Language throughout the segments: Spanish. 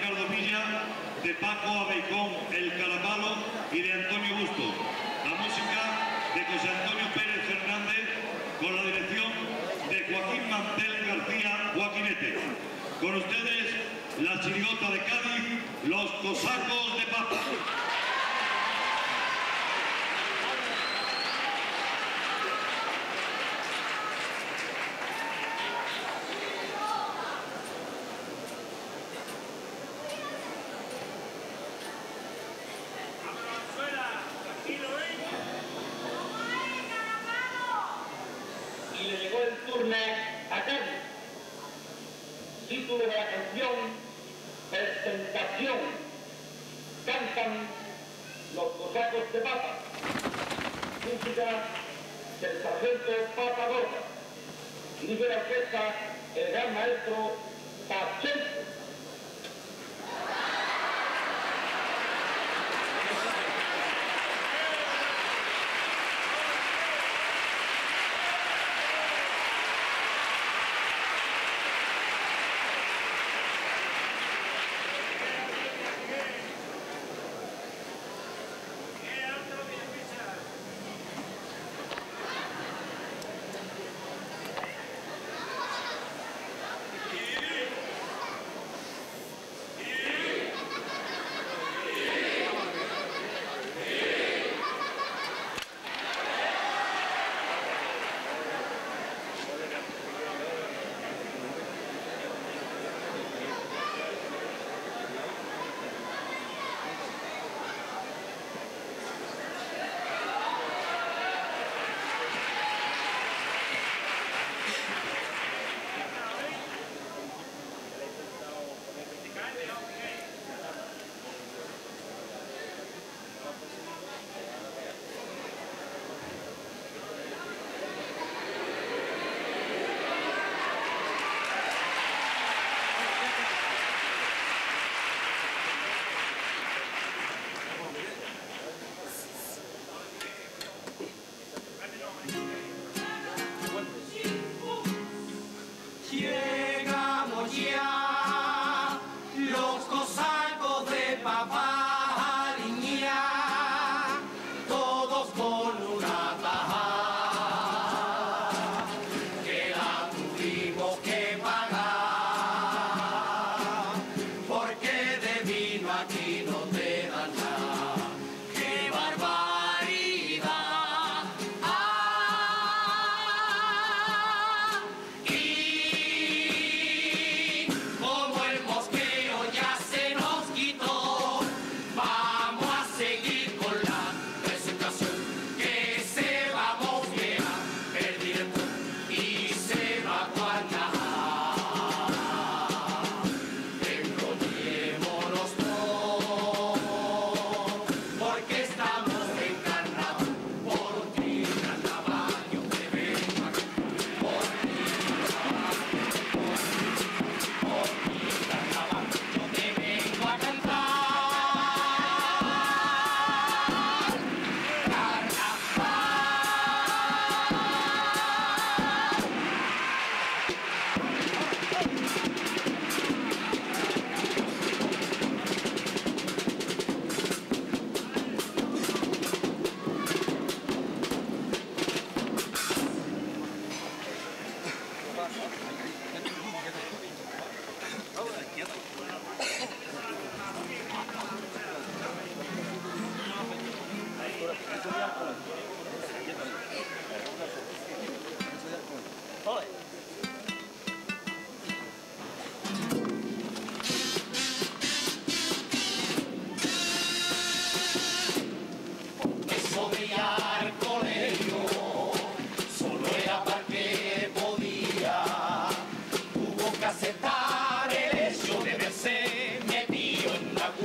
De Paco Abeicón El Caramalo y de Antonio Busto. La música de José Antonio Pérez Fernández con la dirección de Joaquín Mantel García Joaquinete. Con ustedes, la chirigota de Cádiz, los cosacos de Papa. De la canción, presentación. Cantan los cosacos de papa. Música del sargento Papa Gorda. Dirige la orquesta el gran maestro Pachenko.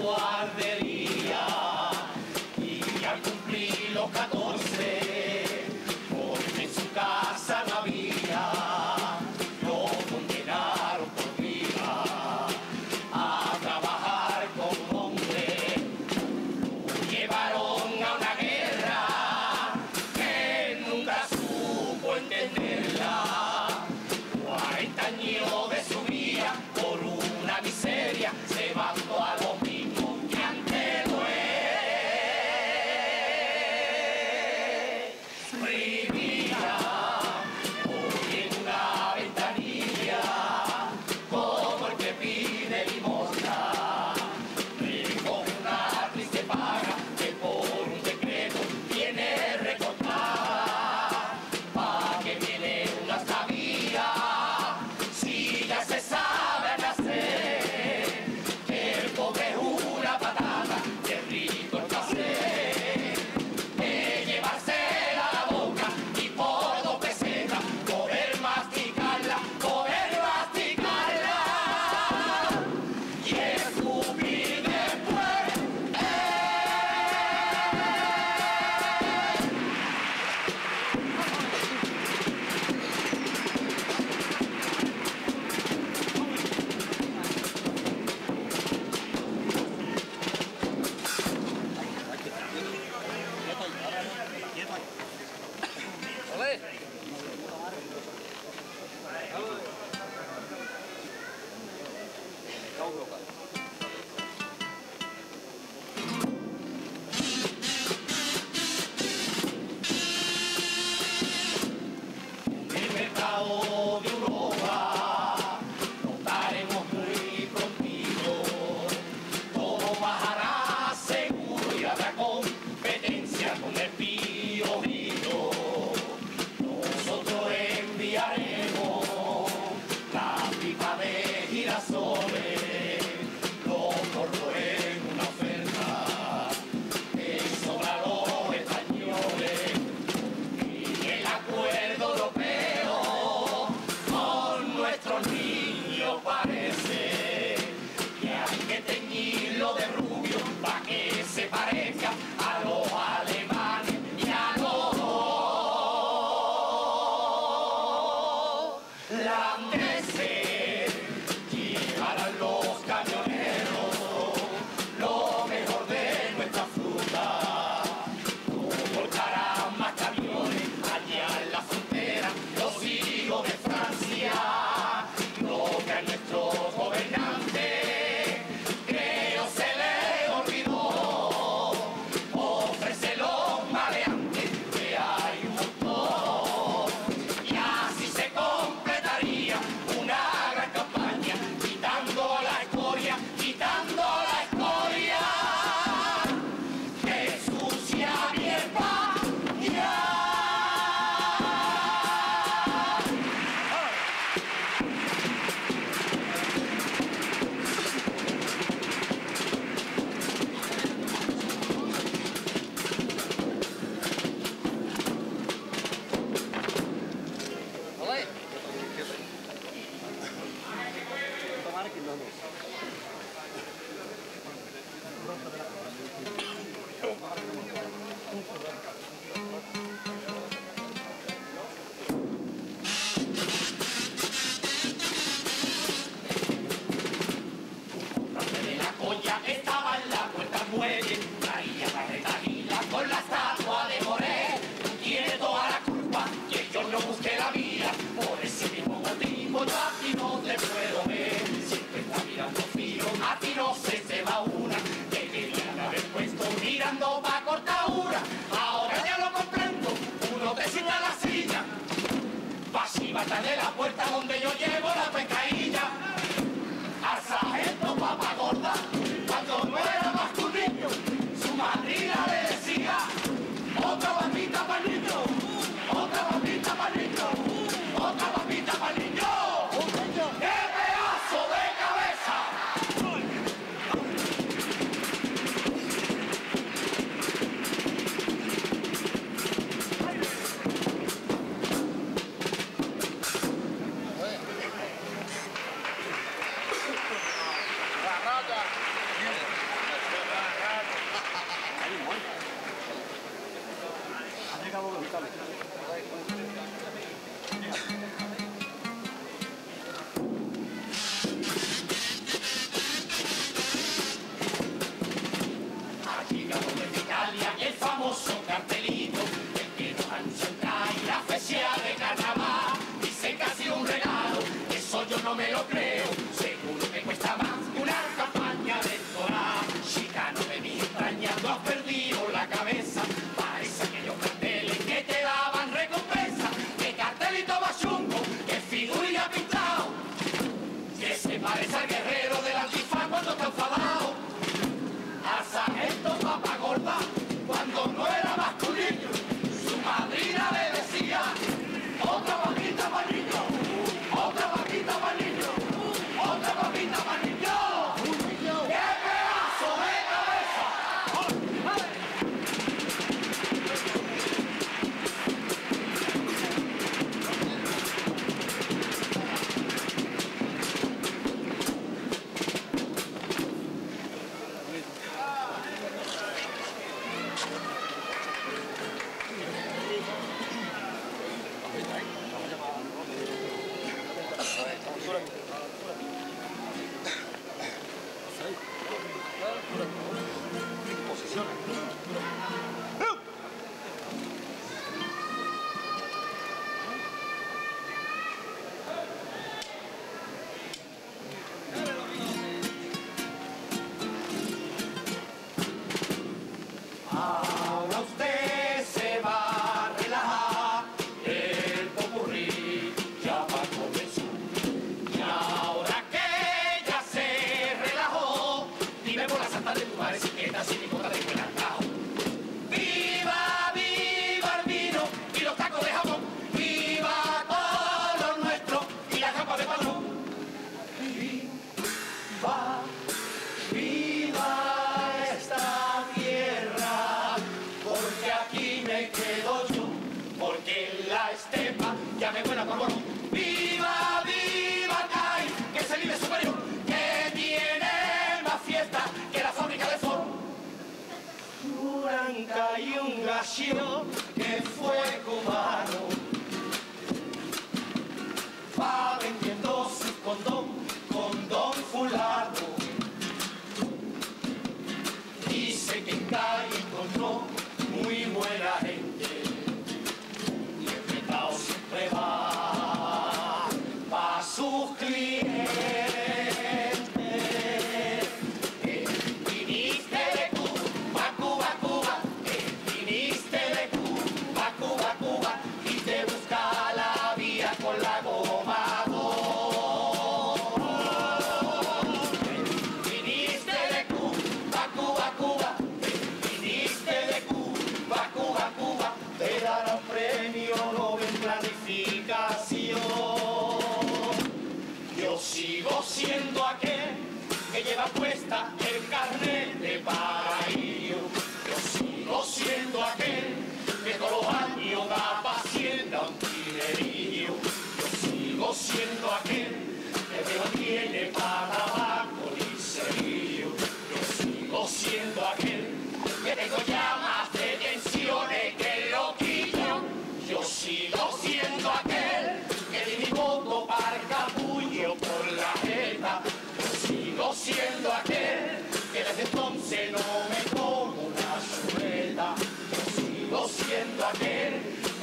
guarde Leave shield. aquel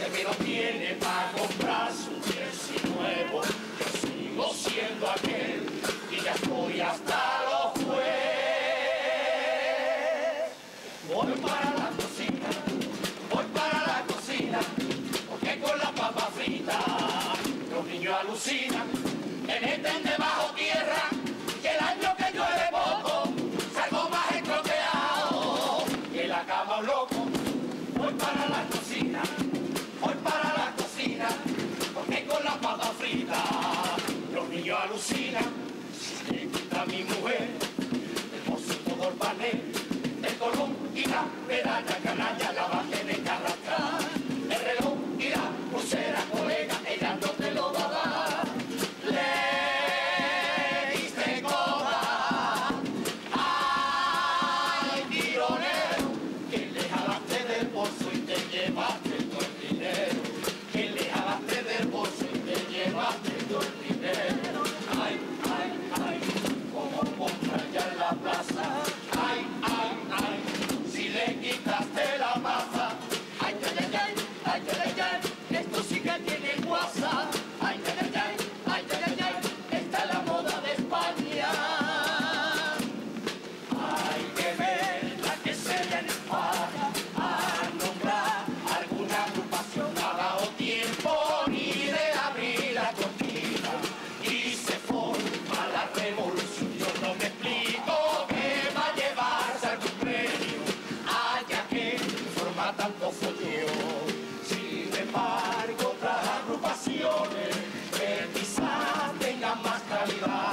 el que no tiene para comprar su jersey nuevo. Yo sigo siendo aquel y ya estoy hasta los jueves. Voy para la cocina, voy para la cocina, porque con la papa frita los niños alucinan. mujer. 다